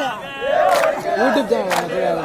我都不在了，对吧？